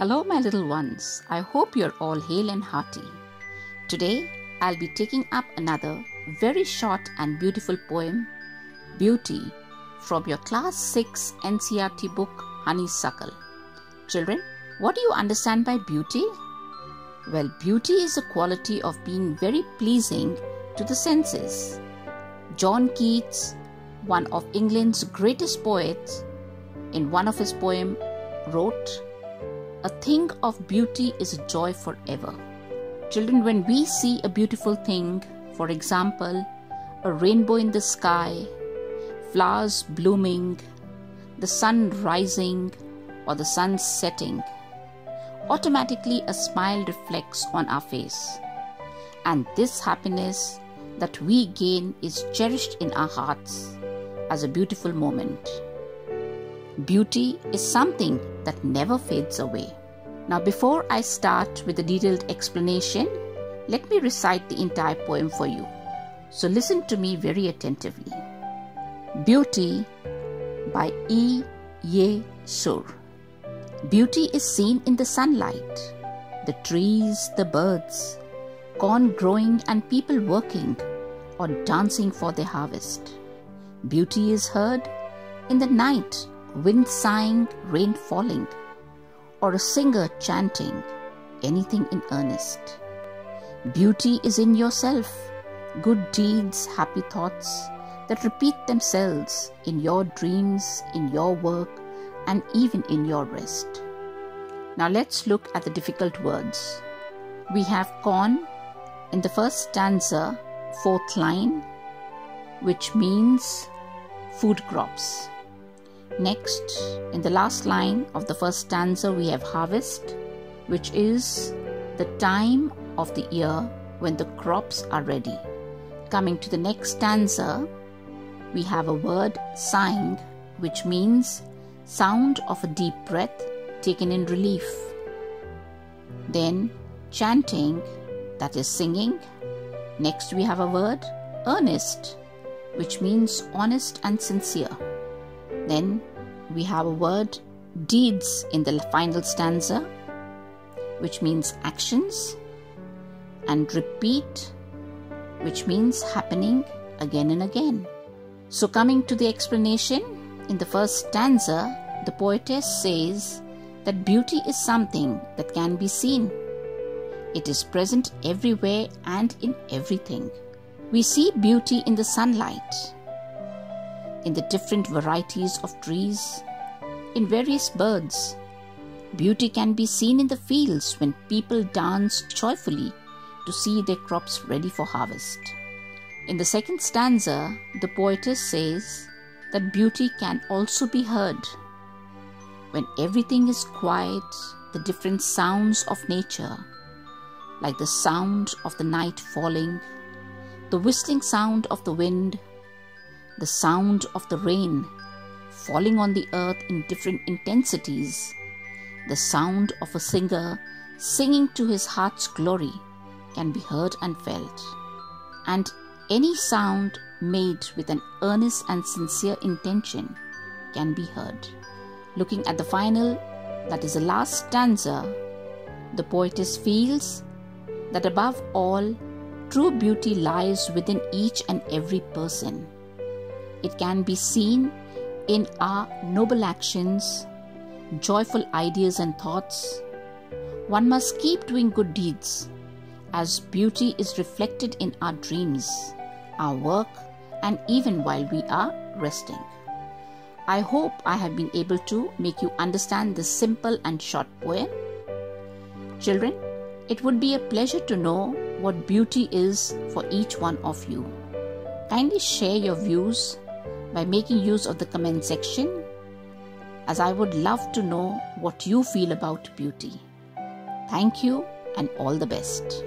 Hello, my little ones. I hope you're all hale and hearty. Today, I'll be taking up another very short and beautiful poem, Beauty, from your Class 6 NCERT book, Honeysuckle. Children, what do you understand by beauty? Well, beauty is a quality of being very pleasing to the senses. John Keats, one of England's greatest poets, in one of his poems wrote, A thing of beauty is a joy forever. Children, when we see a beautiful thing, for example, a rainbow in the sky, flowers blooming, the sun rising, or the sun setting, automatically a smile reflects on our face. And this happiness that we gain is cherished in our hearts as a beautiful moment. Beauty is something that never fades away. Now, before I start with a detailed explanation, let me recite the entire poem for you. So, listen to me very attentively. Beauty by E. Ye Sur. Beauty is seen in the sunlight, the trees, the birds, corn growing, and people working or dancing for their harvest. Beauty is heard in the night wind sighing, rain falling, or a singer chanting, anything in earnest. Beauty is in yourself, good deeds, happy thoughts that repeat themselves in your dreams, in your work, and even in your rest. Now let's look at the difficult words. We have corn in the first stanza, fourth line, which means food crops. Next, in the last line of the first stanza, we have harvest, which is the time of the year when the crops are ready. Coming to the next stanza, we have a word sighing, which means sound of a deep breath taken in relief. Then chanting, that is singing. Next, we have a word earnest, which means honest and sincere. Then we have a word deeds in the final stanza, which means actions, and repeat, which means happening again and again. So, coming to the explanation, in the first stanza, the poetess says that beauty is something that can be seen. It is present everywhere and in everything. We see beauty in the sunlight, in the different varieties of trees, in various birds. Beauty can be seen in the fields when people dance joyfully to see their crops ready for harvest. In the second stanza, the poetess says that beauty can also be heard when everything is quiet, the different sounds of nature, like the sound of the night falling, the whistling sound of the wind, the sound of the rain falling on the earth in different intensities, the sound of a singer singing to his heart's glory can be heard and felt. And any sound made with an earnest and sincere intention can be heard. Looking at the final, that is the last stanza, the poetess feels that above all, true beauty lies within each and every person. It can be seen in our noble actions, joyful ideas, and thoughts. One must keep doing good deeds, as beauty is reflected in our dreams, our work, and even while we are resting. I hope I have been able to make you understand this simple and short poem. Children, it would be a pleasure to know what beauty is for each one of you. Kindly share your views by making use of the comment section as I would love to know what you feel about beauty. Thank you and all the best.